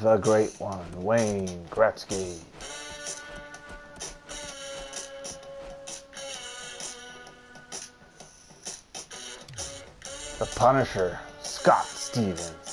the great one, Wayne Gretzky. The Punisher, Scott Stevens.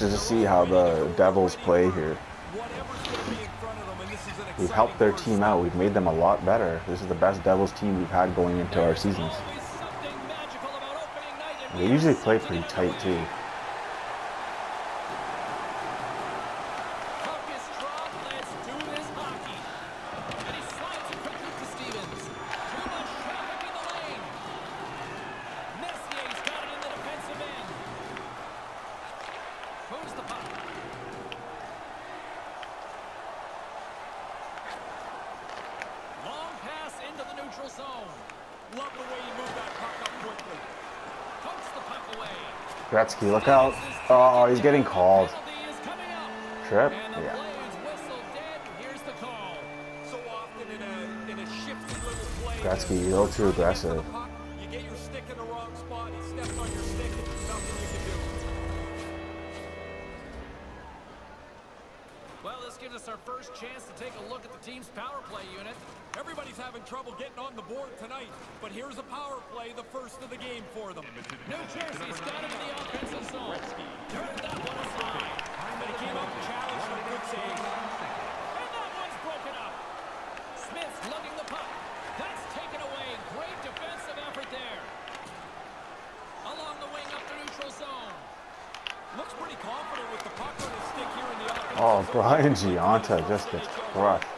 interested to see how the Devils play here. We've helped their team out. We've made them a lot better. This is the best Devils team we've had going into our seasons. They usually play pretty tight too. Gretzky, look out. Oh, he's getting called. Trip? Yeah. Gretzky, a little too aggressive. Even Gionta just gets crushed.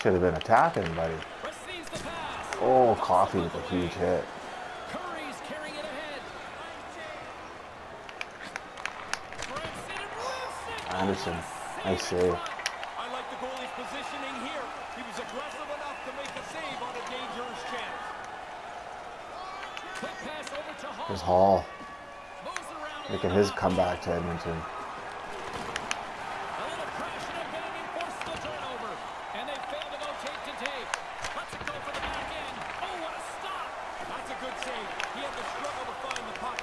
Should have been attacking, buddy. Oh, Coffey with a huge hit. Anderson, I see. I like the goalie's positioning here. He was aggressive enough to make a save on a dangerous chance. Quick pass over to Hall. Making his comeback to Edmonton.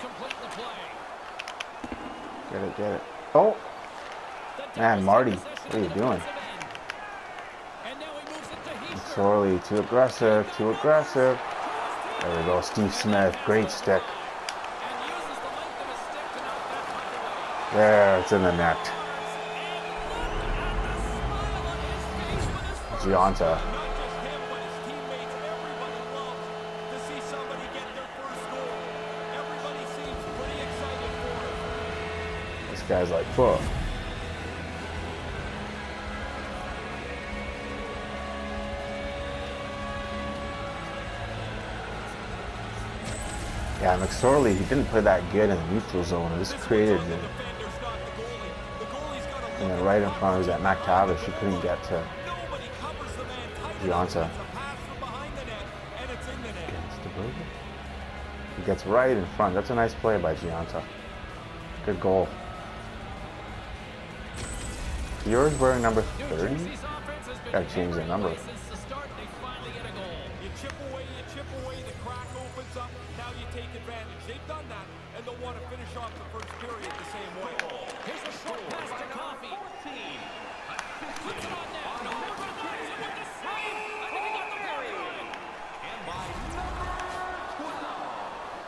complete the play. Get it, get it. Oh, Man, Marty, what are you doing? sorely too aggressive, too aggressive. There we go, Steve Smith. Great stick. And uses the length of his stick to knock that puck away. There, it's in the net. Gionta. This guy's like, fuck. Yeah, McSorley, he didn't play that good in the neutral zone. This created uh, right in front of his at MacTavish. He couldn't get to. Gionta. He gets right in front. That's a nice play by Gionta. Good goal. Yours wearing number 30? Jersey's offense has been Gotta change the number. Now you take advantage. They've done that, and they'll want to finish off the first period the same way. Here's a short pass to Coffey. Puts it on net. No, with the save. I think he got the point line. And by number 12.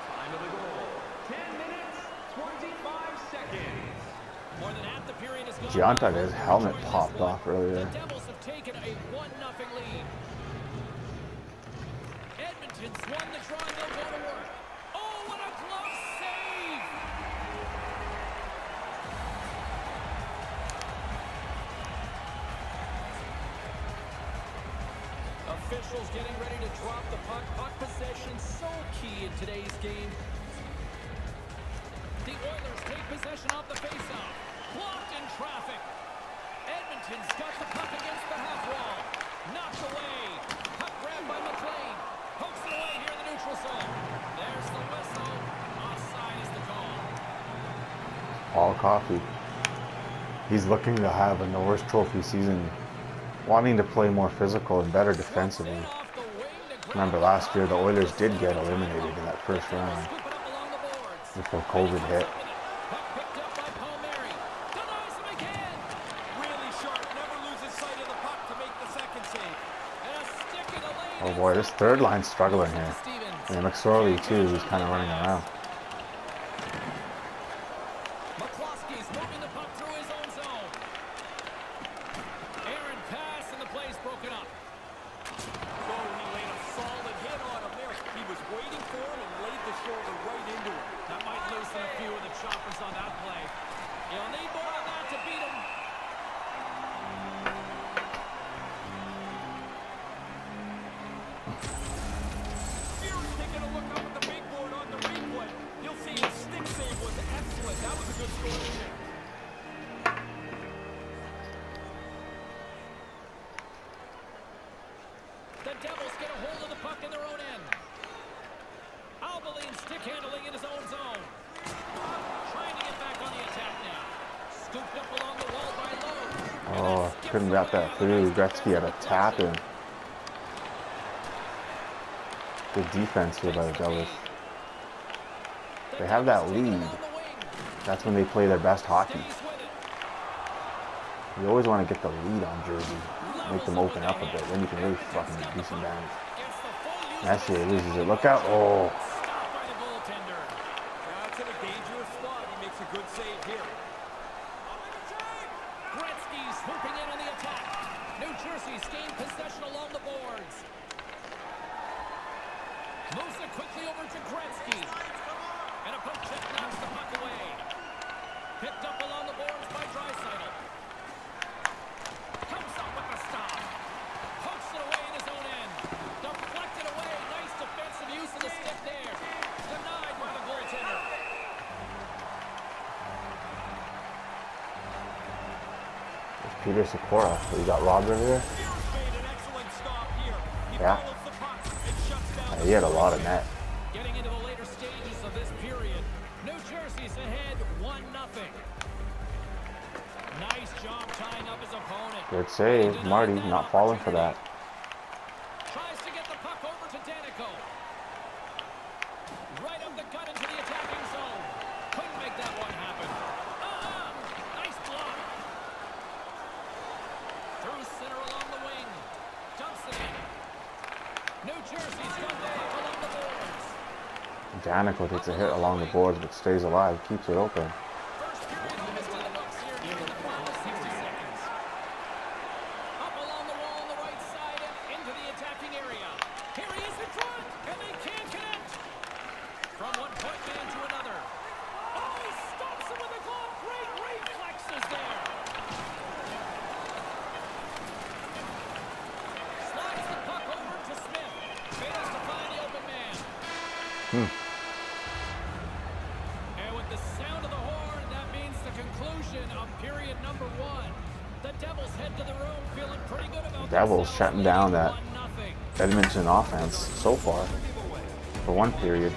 Time of the goal, 10 minutes, 25 seconds. More than half the period is gone. Gionta, his by. helmet Join this popped one. off earlier. The Devils have taken a 1-0 lead. Edmonton's won the draw and they'll go to work. Oh, what a glove save! Officials getting ready to drop the puck. Puck possession so key in today's game. The Oilers take possession off the faceoff. Blocked in traffic. Edmonton's got the puck against the half wall. Knocked away. Puck grabbed by MacLean. Pokes it away here in the neutral zone. There's the whistle. Offside is the call. All Coffey. He's looking to have a Norris Trophy season, wanting to play more physical and better defensively. In off the wing to grab Remember last year, the Oilers did get eliminated in that first round Scoop it up along the boards. before COVID hit. Puck picked up by Palmieri. Denies him again. Really sharp, never loses sight of the puck to make the second save. And a stick in the lane. Oh boy, this third line's struggling here. And McSorley too, he's kind of running around. On Gretzky had a tap in. Good defense here by the Devils. They have that lead. That's when they play their best hockey. You always want to get the lead on Jersey. Make them open up a bit. Then you can really fucking do some damage. Messier loses it. Look out. Oh. New Jersey's gained possession along the boards. Moves it quickly over to Gretzky. And a poke check knocks the puck away. Picked up along the boards by Draisaitl. Peter Sykora. we got Rob in there. Yeah. He had a lot of that. Getting into the later stages of this period, Jersey's ahead 1 nothing. Nice job tying up his opponent. Good save, Marty, not falling for that. Daneyko takes a hit along the boards but stays alive, keeps it open. shutting down that Edmonton offense so far for one period.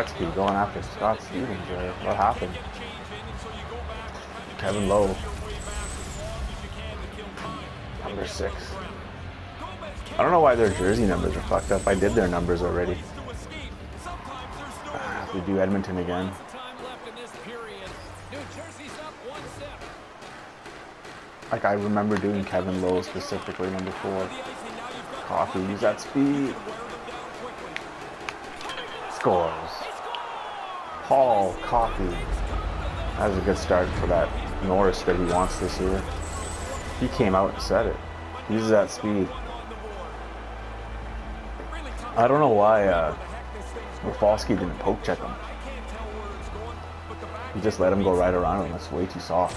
Gretzky going after Scott Stevens there. What happened? Kevin Lowe. Number six. I don't know why their jersey numbers are fucked up. I did their numbers already. We do Edmonton again. Like I remember doing Kevin Lowe specifically number four. Coffey, use that speed. Scores coffee. That was a good start for that Norris that he wants this year. He came out and said it. Uses that speed. I don't know why uh, Rafalski didn't poke check him. He just let him go right around him. That's way too soft.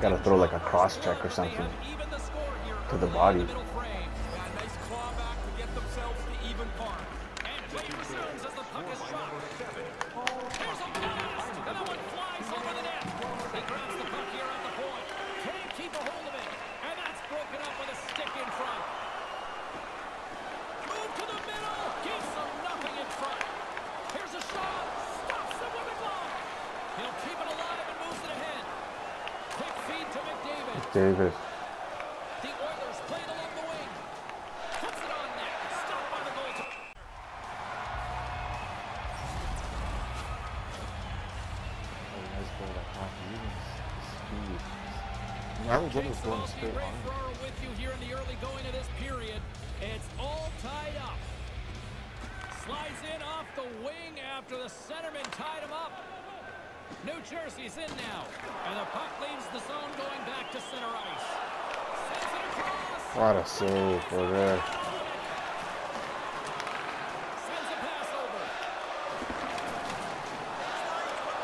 Gotta throw like a cross check or something to the body.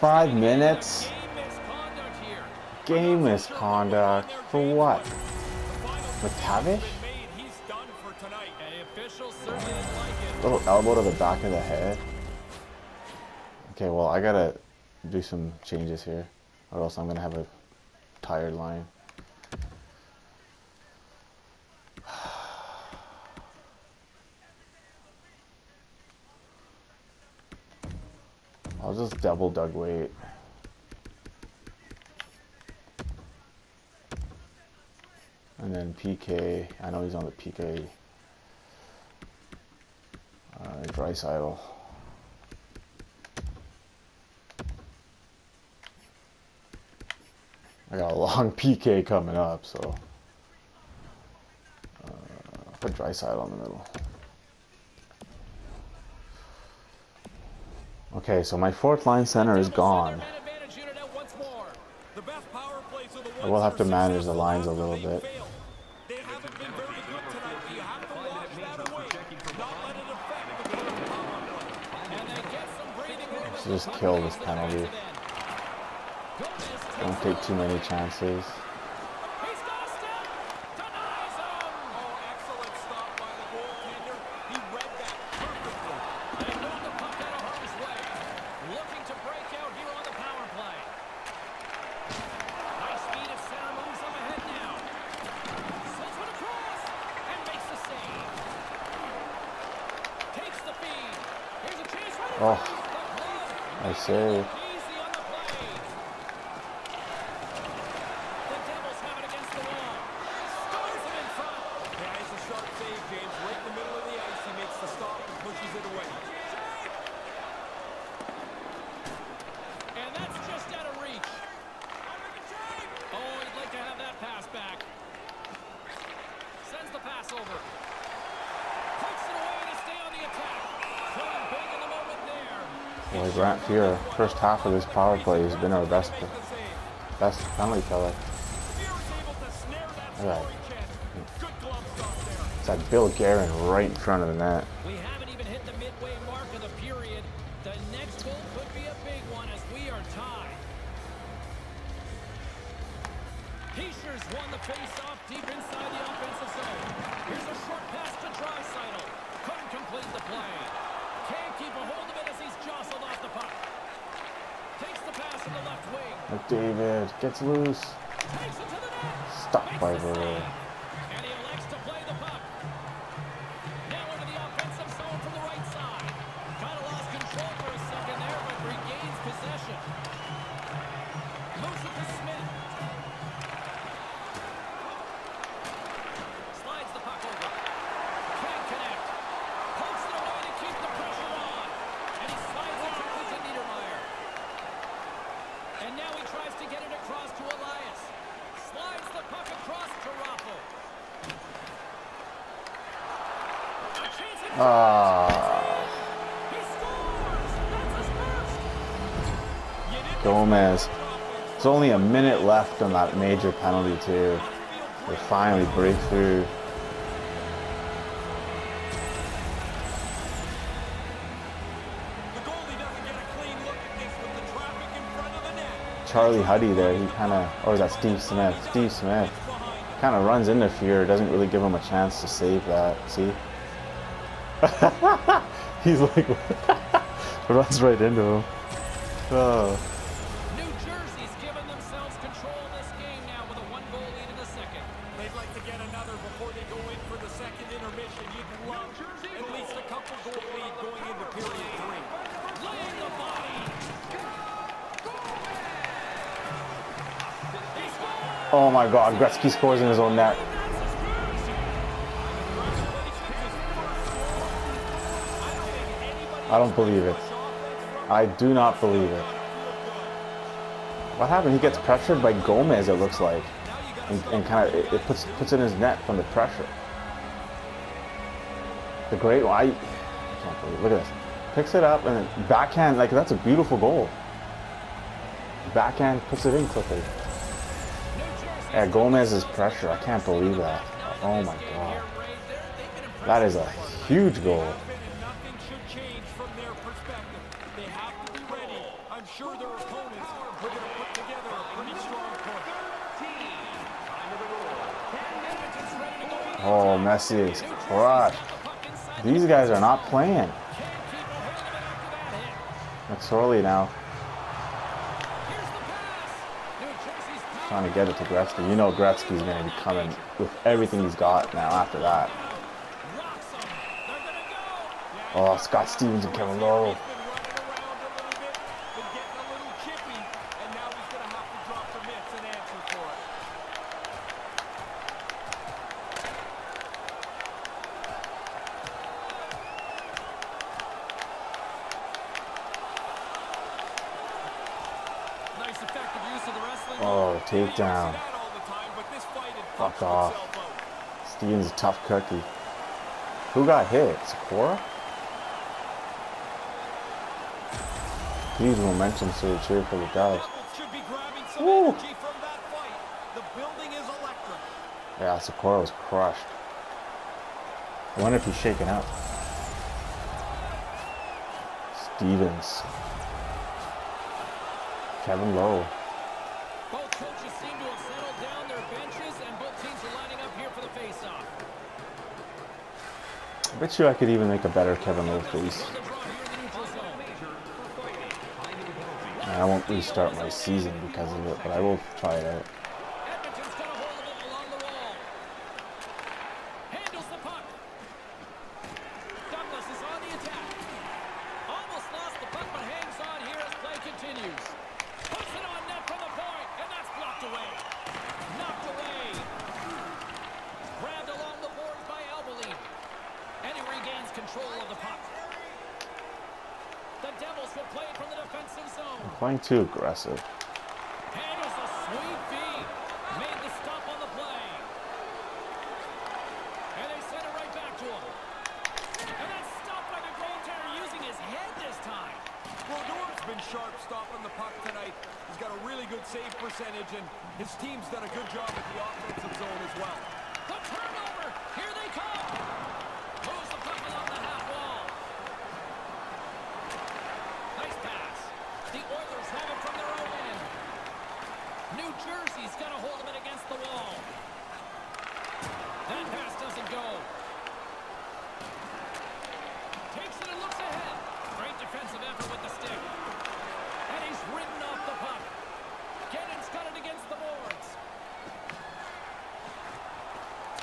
Five minutes? Game misconduct. For what? MacTavish? Little elbow to the back of the head. Okay, well, I gotta do some changes here, or else I'm gonna have a tired line. Double Doug Weight. And then PK, I know he's on the PK uh, Draisaitl. I got a long PK coming up, so uh, put Draisaitl on the middle. Okay, so my fourth line center is gone. I will have to manage the lines a little bit. Just kill this penalty. Don't take too many chances. here, first half of this power play has been our best best penalty killer. Look It's like Bill Guerin right in front of the net. We haven't even hit the midway mark of the period. The next goal could be a big one as we are tied. Hischier's won the face-off deep inside the McDavid gets loose. Stop by Berlin. a minute left on that major penalty too. They finally break through. Charlie Huddy there, he kind of, oh, or that's Steve Smith. Steve Smith kind of runs into fear. doesn't really give him a chance to save that. See? He's like, runs right into him. Oh. Oh my god, Gretzky scores in his own net. I don't believe it. I do not believe it. What happened? He gets pressured by Gomez, it looks like. And, and kind of, it, it, puts puts in his net from the pressure. The great. I, I can't believe Look at this. Picks it up and backhand, like that's a beautiful goal. Backhand puts it in quickly. Yeah, Gomez's pressure. I can't believe that. Oh my god. That is a huge goal. I'm sure their opponents are going to put together a pretty strong push. Oh, Messi is crushed. These guys are not playing. McSorley now. Trying to get it to Gretzky. You know Gretzky's going to be coming with everything he's got now after that. Oh, Scott Stevens and Kevin Lowe. Fuck off. Stevens a tough cookie. Who got hit? Sykora? Huge momentum surge here for the Dubs. Woo! Yeah, Sykora was crushed. I wonder if he's shaken up. Stevens. Kevin Lowe. Both coaches seem to have settled down their benches, and both teams are lining up here for the face-off. I bet you I could even make a better Kevin Lowe face. The draw here in the neutral zone. And I won't restart my season because of it, but I will try it out. Edmonton's got a hold of it along the wall. Handles the puck. Douglas is on the attack. Almost lost the puck, but hangs on here as play continues. Puts it on net from the point, and that's blocked away. Knocked away. Grabbed along the boards by Albelin. And he regains control of the puck. The Devils will play it from the defensive zone. Playing too aggressive. Handles a sweet feed. Made the stop on the play. And they send it right back to him. And that's stopped by the goaltender using his head this time. Brodeur's been sharp stopping the puck tonight. He's got a really good save percentage, and his team's done a good job at the offensive zone as well. The turnover. Here they come. Moves the puck along the half wall. Nice pass. The Oilers have it from their own end. New Jersey's got a hold of it against the wall. That pass doesn't go. Takes it and looks ahead. Great defensive effort with the stick. And he's ridden off the puck. Cannon's got it against the boards.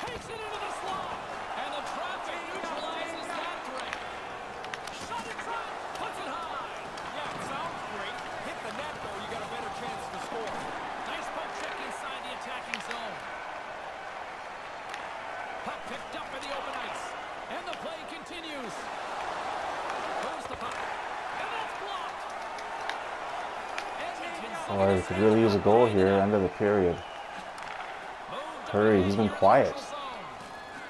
Takes it into the slot. And the traffic neutralizes that threat. Shot in front. Puts it high. Yeah, it sounds great. Hit the net, though, you got a better chance to score. Nice puck check inside the attacking zone. Puck picked up in the open ice. And the play continues. Goes the puck. And that's blocked. Oh, we could really use a goal here, end of the period. Kurri, he's been quiet.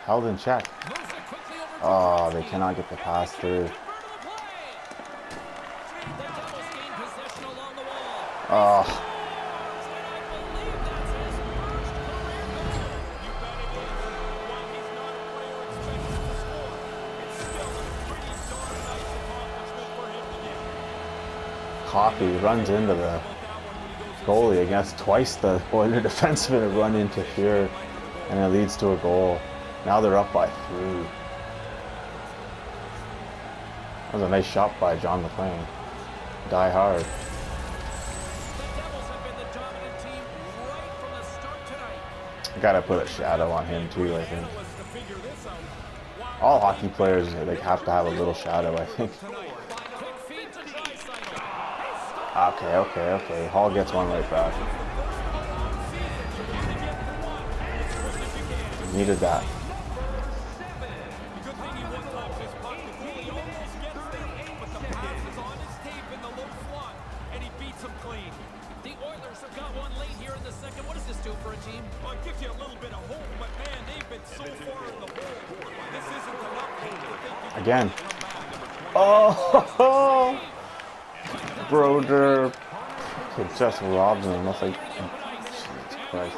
Held in check. Oh, they cannot get the pass through. Oh. Coffey runs into the goalie against twice the Oiler defenseman have run into here, and it leads to a goal. Now they're up by three. That was a nice shot by John MacLean. Die hard. Gotta put a shadow on him too, I think. All hockey players like have to have a little shadow, I think. Okay, okay, okay. Hall gets one right back. Needed that. Again. Oh, thing and Brodeur could just robbed him. That's like, Jesus Christ.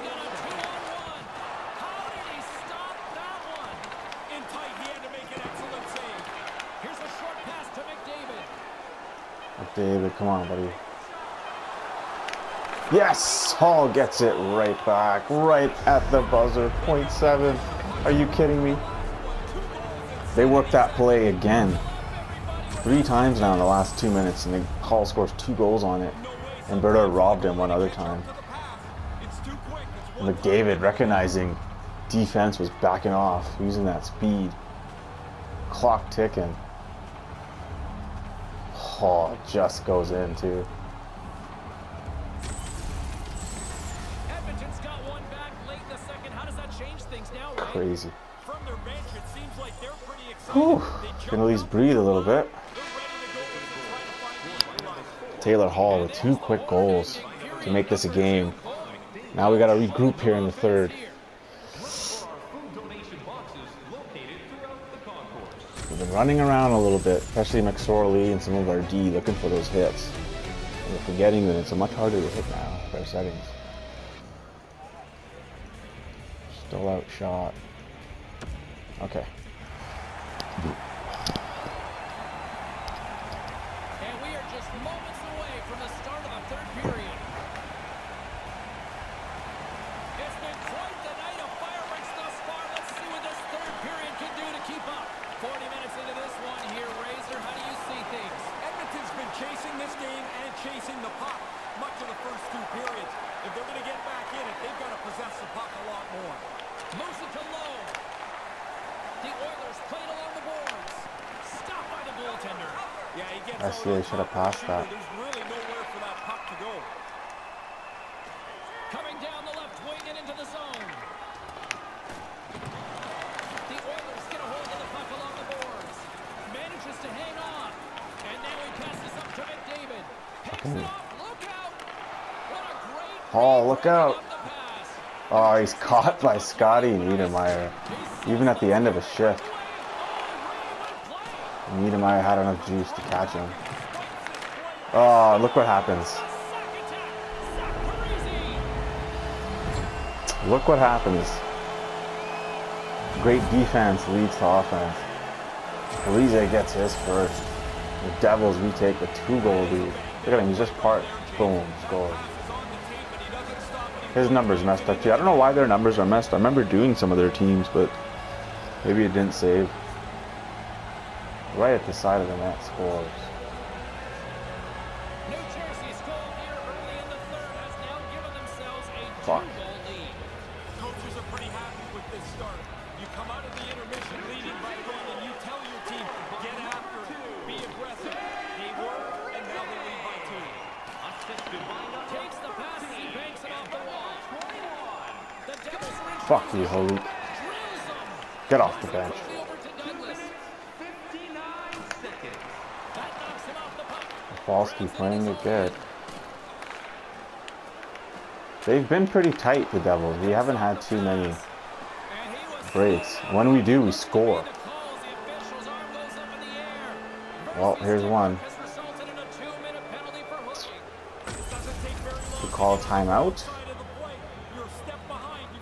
McDavid. David, come on, buddy. Yes! Hall gets it right back, right at the buzzer. Point seven. Are you kidding me? They worked that play again. Three times now in the last two minutes, and Hall scores two goals on it. And Berto robbed him one other time. It's too quick. It's And McDavid recognizing defense was backing off, using that speed. Clock ticking. Oh, just goes in too. Edmonton's got one back late in the second. How does that change things now, Crazy. from their bench. It seems like they're pretty excited. Whew. Can at least breathe a little bit. Taylor Hall with two quick goals to make this a game. Now we got to regroup here in the third. We've been running around a little bit, especially McSorley and some of our D looking for those hits. And we're forgetting that it's a much harder to hit now with our settings. Still out shot. Okay. And we are just moments away from the start of the third period. It's been quite the night of fireworks thus far. Let's see what this third period can do to keep up. 40 minutes into this one here, Razor. How do you see things? Edmonton's been chasing this game and chasing the puck much of the first two periods. If they're going to get back in it, they've got to possess the puck a lot more. Moves it to low. The Oilers played along the boards. Stopped by the goaltender. Yeah, he gets I out see, on they should have passed that. There's really nowhere for that puck to go. Coming down the left wing and into the zone. The Oilers get a hold of the puck along the boards. Manages to hang on. And now he passes up to McDavid. Picks it off. Look out. What a great Hall, look out. up the pass. Oh, he's caught by Scotty Niedermayer. Even at the end of a shift, Niedermayer had enough juice to catch him. Oh, look what happens. Look what happens. Great defense leads to offense. Parise gets his first. The Devils retake a two-goal lead. Look at him, he's just part. Boom, scored. His numbers messed up too. I don't know why their numbers are messed. I remember doing some of their teams, but maybe it didn't save. Right at the side of the net scores. Been pretty tight, the Devils. We haven't had too many breaks. When we do, we score. Well, here's one. To call timeout.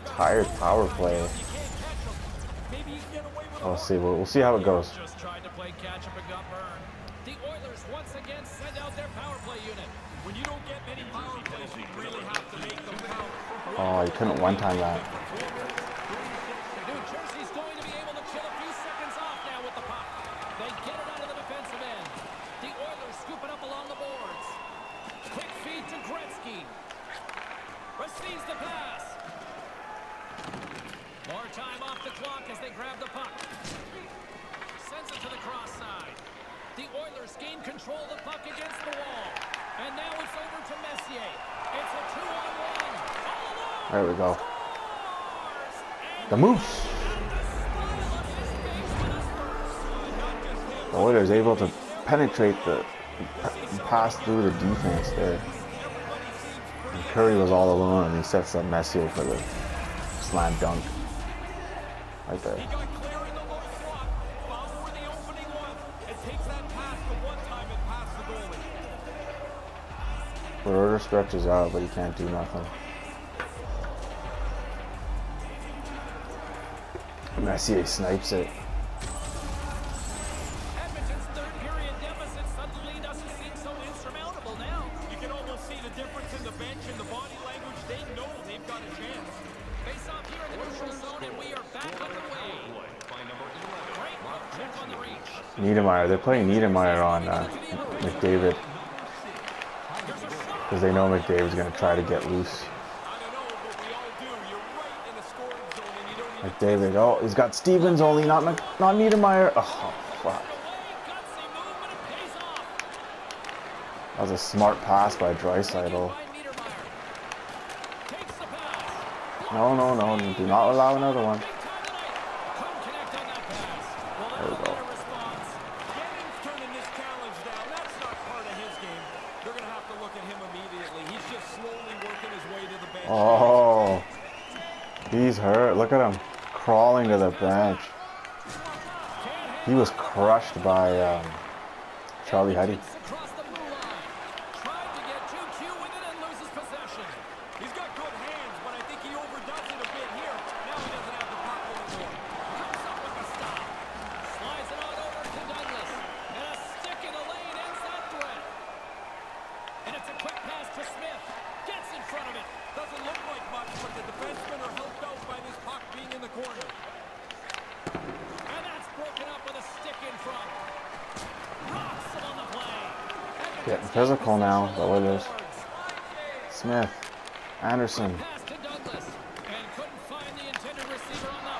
Tired power play. We'll see. We'll, we'll see how it goes. When you don't get many power plays, you really have to make. Oh, you couldn't one-time that. Control the puck against the wall. And now it's over to Messier. It's a two-on-one. There we go. The Moose. The Oilers able to penetrate the pass through the defense there. And Kurri was all alone and he sets up Messier for the slam dunk. Right there. Berger stretches out, but he can't do nothing. Messier snipes it. Edmonton's third period deficit suddenly doesn't seem so insurmountable now. You can almost see the difference in the bench and the body language. They know they've got a chance. Face off here in the neutral zone, and we are back on the way. By number 11. Great hook check on the reach. Niedermayer, they're playing Niedermayer on uh, McDavid because they know McDavid's going to try to get loose. I don't know, but we all do. You're right in the scoring zone, and you don't even McDavid, oh, he's got Stevens only, not Mc, not Niedermayer. Oh, fuck. Away, gutsy movement, it pays off. That was a smart pass by Draisaitl. By Niedermayer. Takes the pass. No, no, no, do not allow another one. Big time tonight. Couldn't connect on that pass. Well, There we go. better response. Jennings turning this challenge down. That's not part of his game. They're going to have to look at him immediately. He's just slowly working his way to the bench. Oh, he's hurt. Look at him crawling to the bench. He was crushed by um, Charlie Huddy. Across the blue line. Tried to get too cute with it and loses possession. He's got good hands, but I think he overdoes it a bit here. Now he doesn't have the puck anymore. Comes up with the stop. Slides it on over to Douglas. And a stick in the lane ends that threat. And it's a quick pass to Smith. Gets in front of it. Doesn't look like much, but the defensemen are helped out by this puck being in the corner. And that's broken up with a stick in front. Rocks him on the play. Getting physical now, the Oilers. Smith, Anderson,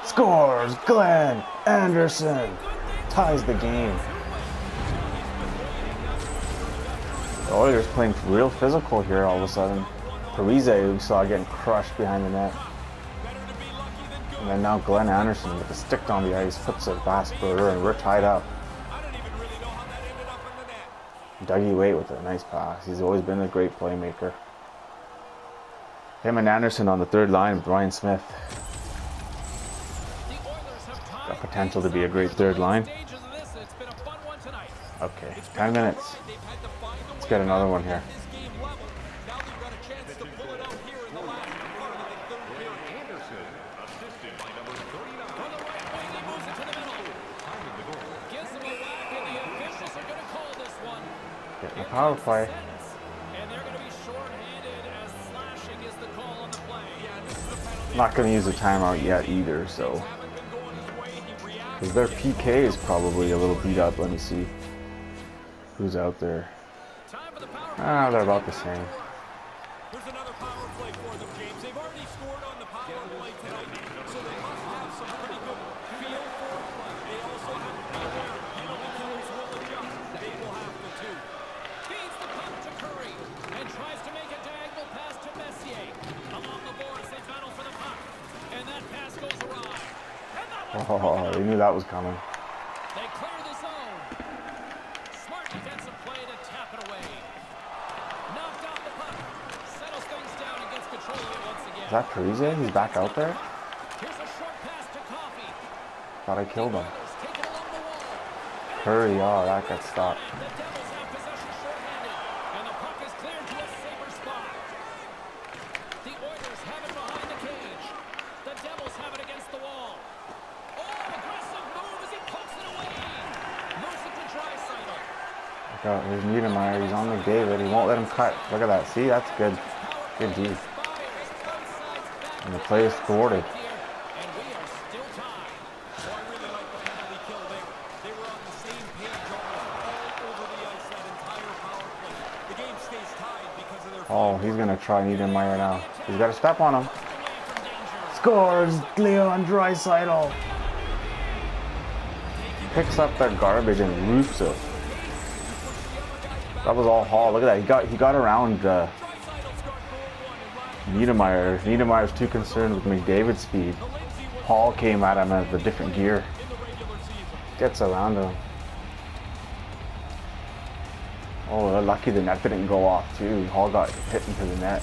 scores. Glenn Anderson ties the game. The Oilers playing real physical here all of a sudden. Parise, we saw getting crushed behind the net. And then now Glenn Anderson with the stick on the ice puts it past Berger and we're tied up. Dougie Weight with a nice pass. He's always been a great playmaker. Him and Anderson on the third line, Smith. Oilers have tied Got potential to be a great third line. Okay, 10 minutes. Let's get another one here. this game level. Now they've got a chance to pull it out here in the last part of the third period. Anderson, assisted by number 39. From the right wing, he moves it to the middle. Time of the goal. Gives him a whack, and the officials are going to call this one. Getting a power play. And they're going to be shorthanded as slashing is the call on the play. Yeah, this is the penalty. Not going to use a timeout yet either, so. Because their PK is probably a little beat up. Let me see who's out there. Power Ah, they're about the same. Here's another power play for them, James. They've already scored on the power play tonight, so they must have some pretty good feel for it. They also have to be aware penalty killers will adjust. They will have to too. feeds the puck to Kurri and tries to make a diagonal pass to Messier. Along the boards, they battle for the puck. And that pass goes awry. And that one Oh, they knew that was coming. They clear the zone. Smart defensive play to tap it away. Knocked off the puck. Settles things down and gets control of it once again. Is that Parise? He's back out there? Here's a short pass to Coffey. Thought I killed him. Hurry, take it along the wall. Kurri, oh, that got stopped. The Devils have possession shorthanded. And the puck is cleared to a safer spot. The Oilers have it behind the cage. The Devils have it against the wall. Oh, aggressive move as he pokes it away. Moves it to Draisaitl. Look out, here's Niedermayer. He's on McDavid. He won't let him cut. Look at that. See, that's good. Good D. And the play is thwarted. Oh, he's going to try Niedermayer now. He's got to step on him. Scores Leon Draisaitl. Picks up that garbage and roofs it. That was all Hall. Look at that. He got he got around uh, Niedermayer. Niedermayer's too concerned with McDavid's speed. Hall came at him as a different gear. Gets around him. Oh, lucky the net didn't go off too. Hall got hit into the net.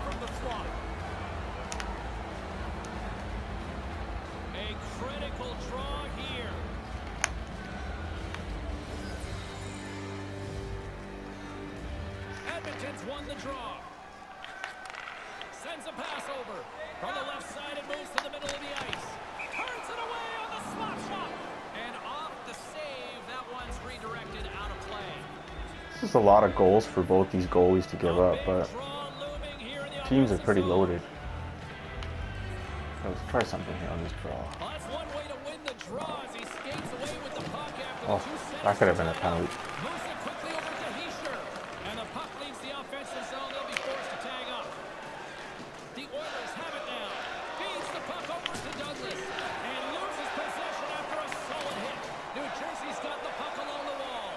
lot of goals for both these goalies to give up, but draw looming here in the teams are pretty loaded. Let's try something here on this draw. Well, that's one way to win the draw as he skates away with the puck after Oh, the two seconds that could have been a penalty. timeout. Moves it quickly over to Hischier. And the puck leaves the offensive zone. They'll be forced to tag up. The Oilers have it now. Feeds the puck over to Douglas. And loses possession after a solid hit. New Jersey's got the puck along the wall.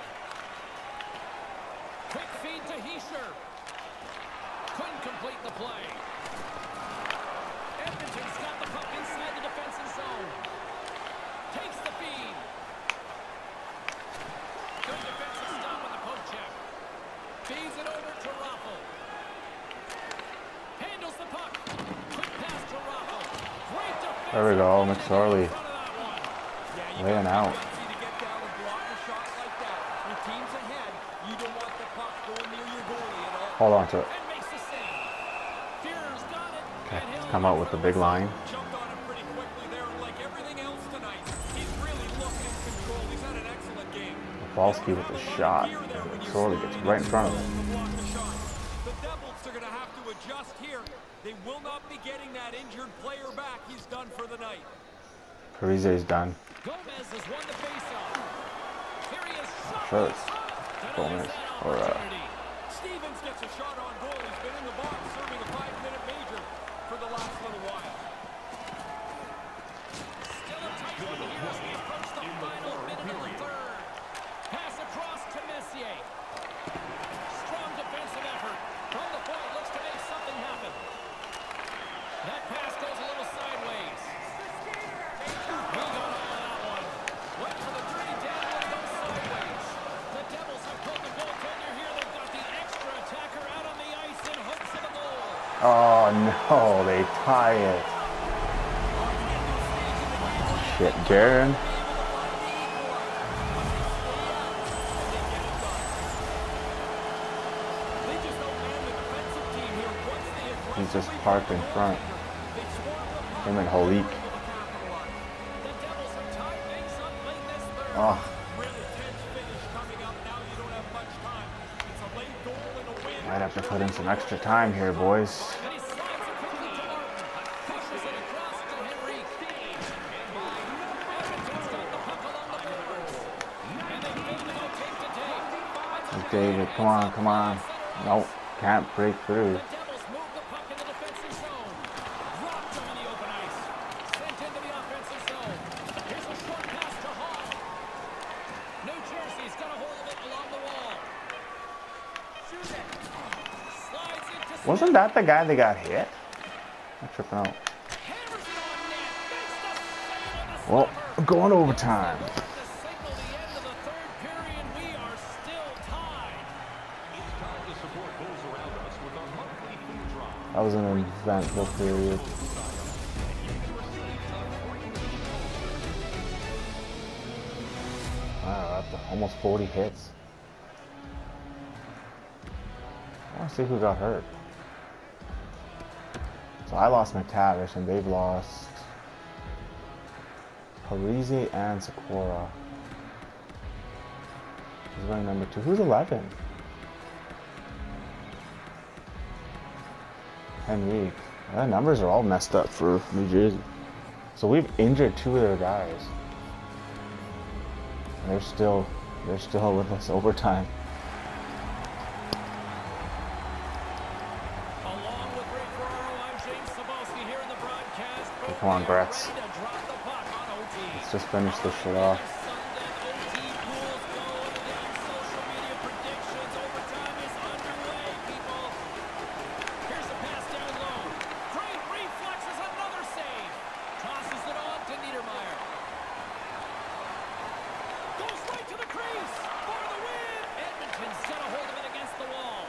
Quick feed to Hischier. Couldn't complete the play. Edmonton's got the puck inside the defensive zone. Takes the feed. Good defensive stop on the poke check. Feeds it over to Raffle. Handles the puck. Quick pass to Raffle. Great defense. There we go, McSorley. In front of that one. Yeah, you Laying got out. the ability to get down and block a shot like that. Your team's ahead. You don't want the puck going we go, goalie Laying out. Hold on to it. Okay, come out with the big line. There. Pavelski with the shot. and McSorley gets right in front of him. He is. Sure it's Gomez or, uh. Stevens gets a shot on goal. He's been in the box serving a five-minute major for the last little while. Still a tight one here as we approach the final minute of the third. Pass across to Messier. Strong defensive effort. From the point, looks to make something happen. That pass goes a little sideways. We got all of that one. Went for the dirty down and goes sideways. The Devils have pulled the goaltender here. They've got the extra attacker out on the ice in hopes of a goal. Oh no, they tie it. Shit, aggressively He's just parked in front. Him and Holik. to to go take to take. That's a David, come on, come on. Nope, can't break through. The Devils move the puck in the defensive zone. Dropped him in the open ice. Sent into the offensive zone. Here's a short pass to Hall. New Jersey's got a hold of it along the wall. Slides into Wasn't that the guy that got hit? I'm tripping out. Well, going overtime. That was an eventful period. Wow, almost 40 hits. I want to see who got hurt. I lost MacTavish and they've lost Parise and Sykora. He's running number two. Who's 11? Henry. The numbers are all messed up for New Jersey. So we've injured two of their guys. And they're still they're still with us overtime. Along with Ray Ferraro, I'm James Cybulski here in the broadcast. booth. come on, We are Gretz. ready to drop the puck on OT. Let's just finish this shit off. Sunday, OT pools going down social media predictions. Overtime is underway, people. Here's a pass down low. Great reflexes, another save. Tosses it on to Niedermayer. Goes right to the crease for the win. Edmonton's got a hold of it against the wall.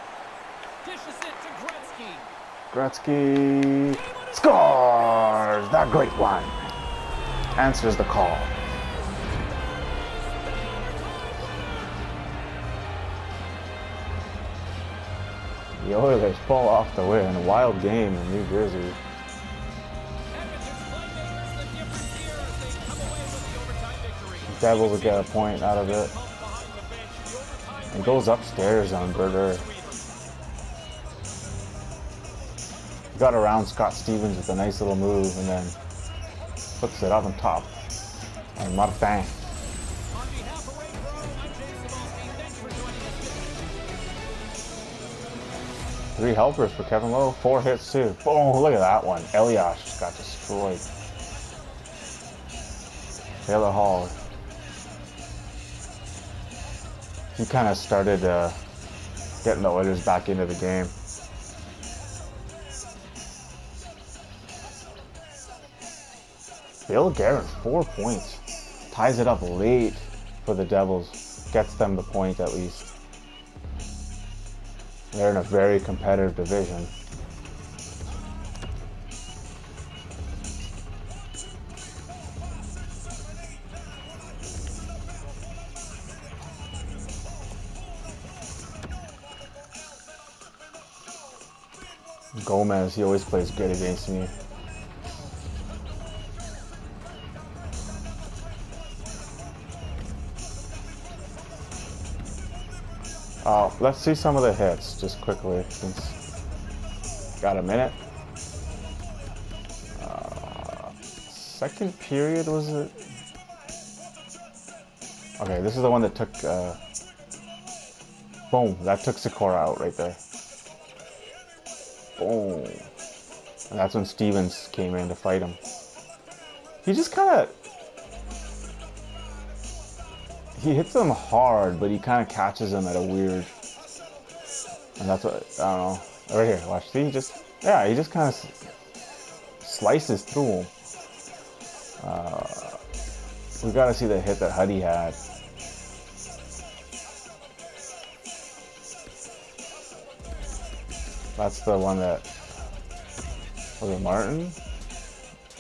Dishes it to Gretzky. Gretzky the great one. Answers the call. The Oilers pull off the win. A wild game in New Jersey. The. Devils get a point out of it. It goes upstairs on Berger. Got around Scott Stevens with a nice little move and then puts it up on top. And Martin. Three helpers for Kevin Lowe. Four hits too. Boom, look at that one. Elias just got destroyed. Taylor Hall. He kind of started uh, getting the Oilers back into the game. Bill Guerin, four points. Ties it up late for the Devils. Gets them the point at least. They're in a very competitive division. Gomez, he always plays good against me. Let's see some of the hits just quickly since got a minute. Uh, second period was it? Okay, this is the one that took. Uh, boom! That took Sykora out right there. Boom! And that's when Stevens came in to fight him. He just kind of he hits them hard, but he kind of catches them at a weird. And that's what I don't know. Right here, watch. See, he just yeah, he just kind of slices through. Uh, we got to see the hit that Huddy had. That's the one that was it Martin?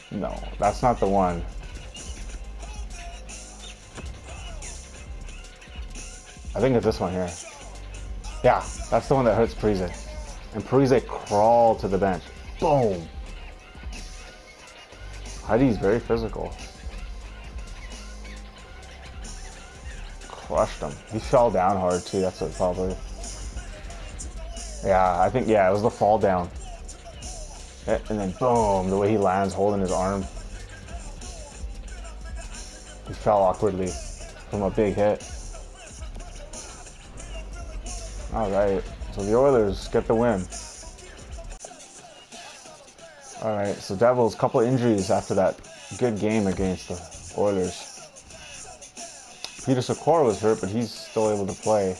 No, that's not the one. I think it's this one here. Yeah, that's the one that hurts Parise. And Parise crawled to the bench. Boom. Heidi's very physical. Crushed him. He fell down hard too. That's what probably. Yeah, I think yeah, it was the fall down. And then boom, the way he lands holding his arm. He fell awkwardly from a big hit. All right, so the Oilers get the win. All right, so Devils, couple injuries after that good game against the Oilers. Peter Sykora was hurt, but he's still able to play.